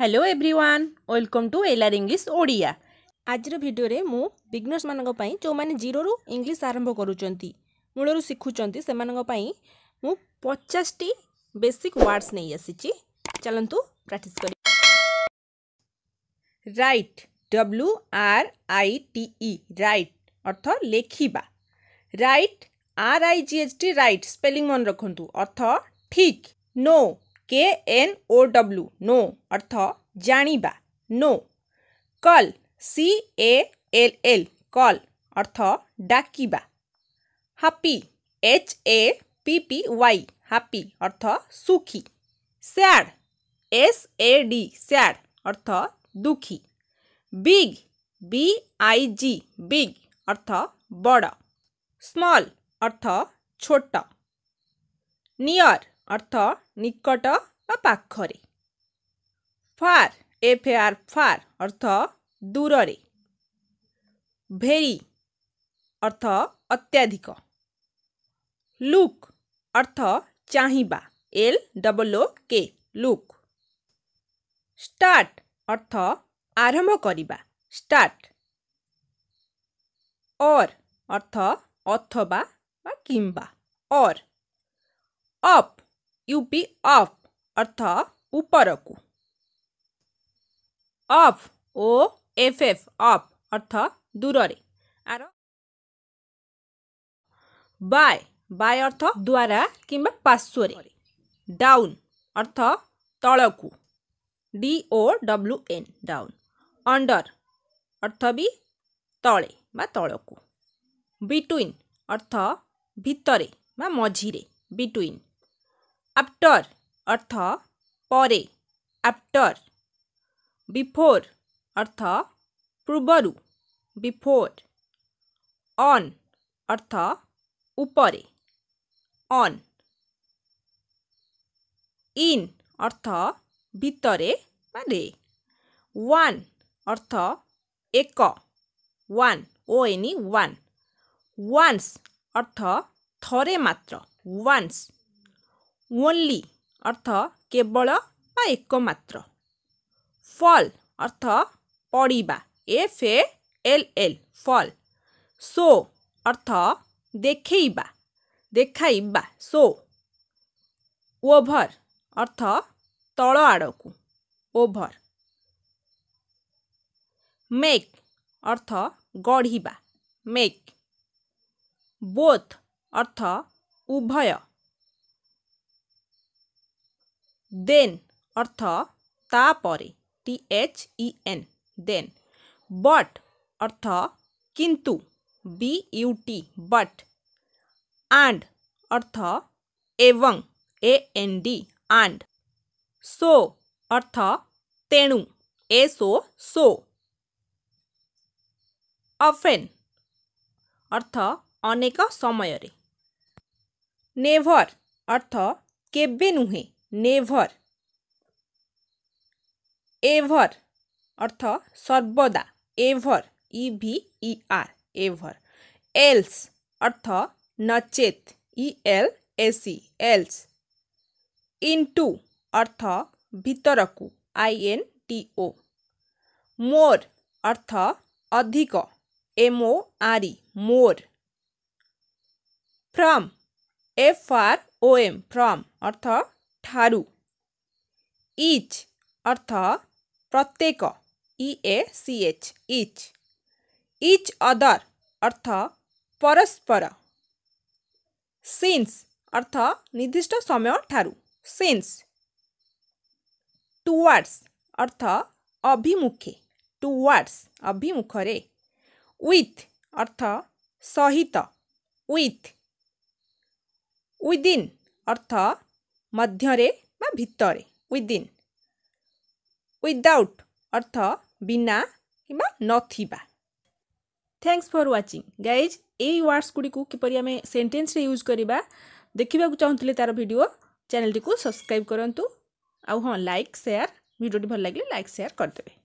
hello everyone welcome to ଏଲାର English Odia ଆଜିର ଭିଡ଼ିଓରେ ମୁଁ ବିଗନର୍ସମାନଙ୍କ ପାଇଁ ଯେଉଁମାନେ ଜିରୋରୁ ଇଂଲିଶ ଆରମ୍ଭ କରୁଛନ୍ତି ମୂଳରୁ ଶିଖୁଛନ୍ତି ସେମାନଙ୍କ ପାଇଁ ମୁଁ ପଚାଶଟି ବେସିକ୍ ୱାର୍ଡ଼ସ୍ ନେଇ ଆସିଛି ଚାଲନ୍ତୁ ପ୍ରାକ୍ଟିସ୍ କରିବା write W R I T E write ଅର୍ଥ ଲେଖିବା right R I G H T right spelling ମନେ ରଖନ୍ତୁ ଅର୍ଥ ଠିକ୍ know K N O W know अर्थ जाणवा no call C A L L call अर्थ डाक happy H A P P Y happy अर्थ सुखी sad S A D sad अर्थ दुखी big B I G big अर्थ बड़ small अर्थ छोट near अर्थ নিকট বা পাখরে far F A R far অর্থ দূরে ভেরি অর্থ অত্যাধিক লুক অর্থ চাহিবা L double O K look start অর্থ আরম্ভ করিবা স্টার্ট অর অর্থ অথবা বা কিংবা অর ଅପ୍ ୟୁପି ଅଫ୍ ଅର୍ଥ ଉପରକୁ off O F F off ଅର୍ଥ ଦୂରରେ ଆର ବାଏ ବାଏ ଅର୍ଥ ଦ୍ୱାରା କିମ୍ବା ପାର୍ଶ୍ୱରେ ଡାଉନ୍ ଅର୍ଥ ତଳକୁ D O W N down under ଅର୍ଥ ବି ତଳେ ବା ତଳକୁ ବିଟୁଇନ୍ ଅର୍ଥ ଭିତରେ ବା ମଝିରେ ବିଟୁଇନ୍ আফটার অর্থ পরে আফটার বিফোর অর্থ পূর্বরু বিফোর অন অর্থ উপরে অন ইন অর্থ ভিতরে মানে ওয়ান অর্থ এক one O N E one once অর্থ থরে মাত্র ওয়ান্স ଓନ୍ଲି ଅର୍ଥ କେବଳ ବା ଏକମାତ୍ର ଫଲ୍ ଅର୍ଥ ପଡ଼ିବା F A L L fall show ଅର୍ଥ ଦେଖେଇବା ଦେଖାଇବା ସୋ ଓଭର୍ ଅର୍ଥ ତଳ ଆଡ଼କୁ ଓଭର୍ ମେକ୍ ଅର୍ଥ ଗଢ଼ିବା ମେକ୍ ବୋଥ୍ ଅର୍ଥ ଉଭୟ देन अर्थ तापर T H E e N then but अर्थ किंतु B U T but and अर्थ एवं A N D and so अर्थ तेणु ए सो सो अफेन अर्थ अनेक समय नेवर अर्थ केबे नुहे নেভর এভর অর্থ সর্বদা ever E V E R ever else অর্থ নচেত E L S E else into অর্থ ভিতরকু আই এন টি ও মোর অর্থ অধিক এমও O R E more from F R O M from ଠାରୁ ଇଚ୍ ଅର୍ଥ ପ୍ରତ୍ୟେକ E A C H each each other ଅର୍ଥ ପରସ୍ପର ସିନ୍ସ ଅର୍ଥ ନିର୍ଦ୍ଦିଷ୍ଟ ସମୟ ଠାରୁ ସିନ୍ସ ଟୁୱାର୍ଡ଼ସ୍ ଅର୍ଥ ଅଭିମୁଖେ ଟୁୱାର୍ଡ଼ସ୍ ଅଭିମୁଖରେ ୱିଥ୍ ଅର୍ଥ ସହିତ ୱିଥ୍ ୱିଦିନ୍ ଅର୍ଥ ମଧ୍ୟରେ ବା ଭିତରେ ୱିଦିନ୍ ୱିଦାଉଟ୍ ଅର୍ଥ ବିନା কিংবা ନଥିବା থ্যাঙ্কস ফর ওয়াচিং গাইজ এই ওয়ার্ডসগুড়ি কিপর আমি সেটেন্সরে ইউজ করা দেখা চাহুলে তার ভিডিও চ্যানেলটি সবসক্রাইব করতু আউ হ্যাঁ লাইক সেয়ার ভিডিওটি ভাল লাগলে লাইক সেয়ার করেদেবে